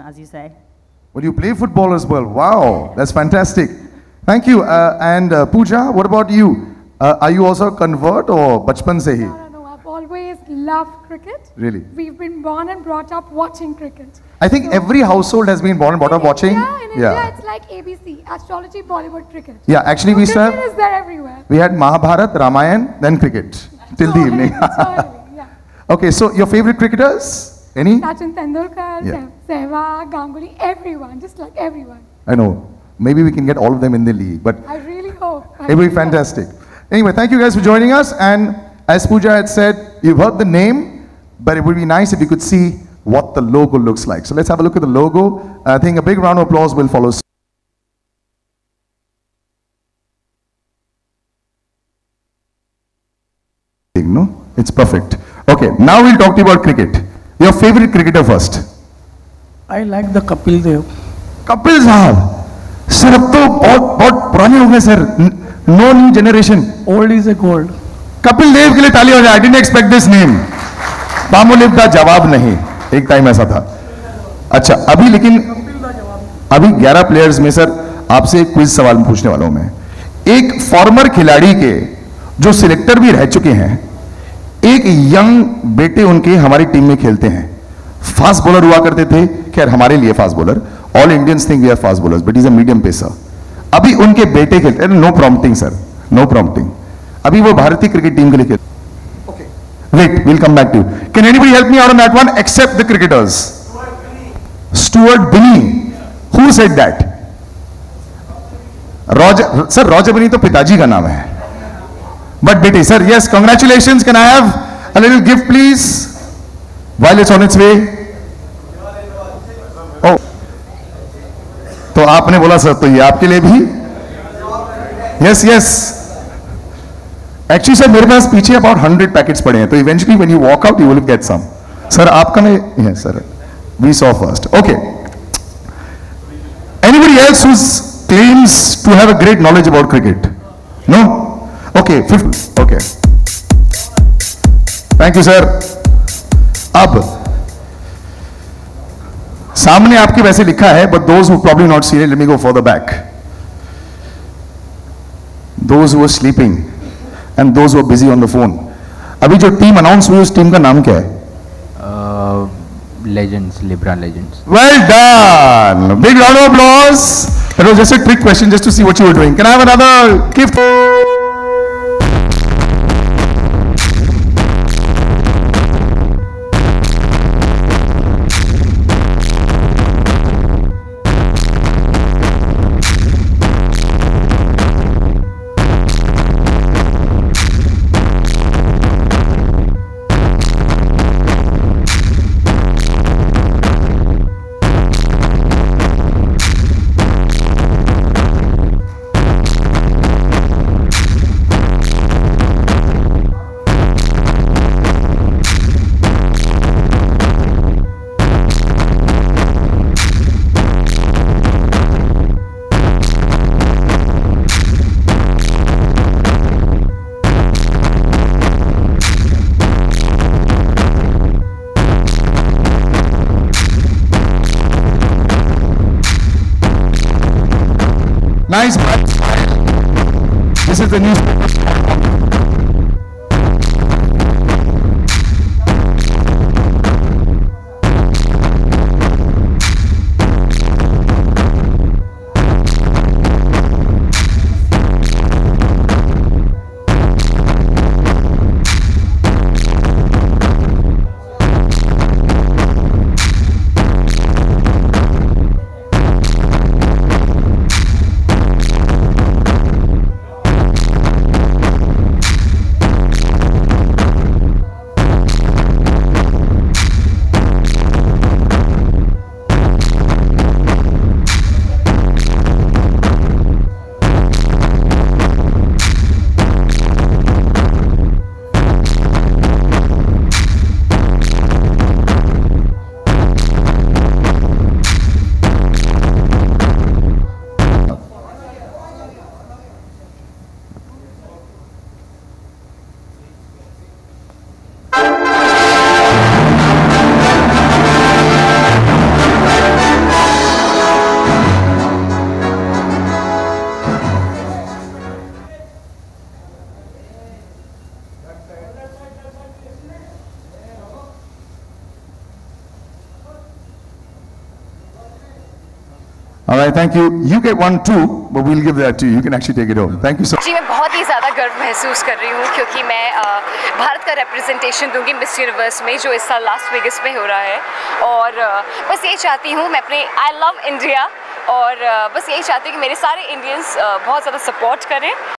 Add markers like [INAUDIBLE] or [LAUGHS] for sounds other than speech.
as you say. Well, you play football as well. Wow, that's fantastic. Thank you. Uh, and uh, Pooja, what about you? Uh, are you also a convert or bachpan se hi? No, no, no. I've always loved cricket. Really? We've been born and brought up watching cricket. I think every household has been born and brought up watching. Yeah, in India, it's like ABC, astrology, Bollywood, cricket. Yeah, actually we So used to cricket have, is there everywhere. we had Mahabharat, Ramayan, then cricket [LAUGHS] till the Totally, evening. totally, yeah. [LAUGHS] okay, so your favorite cricketers? Any? Sachin Tendulkar, Yeah. Sehwag, Ganguly, everyone, just like everyone. I know. Maybe we can get all of them in the league, but I really hope. I It will be really hope. fantastic. Anyway, thank you guys for joining us. And as Pooja had said, you've heard the name, but it would be nice if you could see what the logo looks like. So let's have a look at the logo. I think a big round of applause will follow. No, it's perfect. Okay, now we'll talk to you about cricket. Your favorite cricketer first. I like the Kapil Dev. Kapil साहब sir अब तो बहुत बहुत पुराने हो गए sir no new generation Old is a gold. Kapil Dev के लिए ताली हो जाए. I didn't expect this name Palmolive का जवाब नहीं एक टाइम ऐसा था. अच्छा अभी लेकिन अभी 11 प्लेयर्स में सर आपसे एक क्विज सवाल पूछने वाला हूँ मैं. एक फॉर्मर खिलाड़ी के जो सिलेक्टर भी रह चुके हैं एक यंग बेटे उनके हमारी टीम में खेलते हैं फास्ट बॉलर हुआ करते थे खैर हमारे लिए fast bowler all Indians think we are fast bowlers but is a medium pacer अभी उनके बेटे खेलते हैं no prompting sir no prompting अभी वो भारतीय क्रिकेट टीम के लिए खेलते Wait, we'll come back to you. Can anybody help me out on that one except the cricketers? Stuart Binney. Who said that? Roger, sir, Roger Binney तो पिताजी का नाम है. But बेटे, sir, yes, congratulations. Can I have a little gift, please? While it's on its way. Oh. तो आपने बोला sir तो ये आपके लिए भी? यस यस एक्चुअली सर मेरे पास पीछे अबाउट हंड्रेड पैकेट्स पड़े हैं. तो eventually when you walk out you will get some sir आपका मैं yes sir we saw first okay anybody else whose claims to have a great knowledge about cricket no Okay fifth okay thank you sir अब सामने आपके वैसे लिखा है but those who probably not seen let me go for the back those who are sleeping and those who are busy on the phone अभी जो team announce हुई उस टीम का नाम क्या है legends, Libra legends. Well done. Big round of applause. That was just a trick question just to see what you were doing. Can I have another gift? Nice. This is the newspaper. All right, thank you. You get one too, but we'll give that to you. You can actually take it home. Thank you so much. जी मैं बहुत ही ज़्यादा गर्व महसूस कर रही हूँ क्योंकि मैं भारत का रिप्रेजेंटेशन दूँगी मिस यूनिवर्स में जो इस साल लास्ट वेगस में हो रहा है और बस ये चाहती हूँ मैं अपने आई लव इंडिया और बस यही चाहती हूँ कि मेरे सारे इंडियंस बहुत ज़्यादा सपोर्ट करें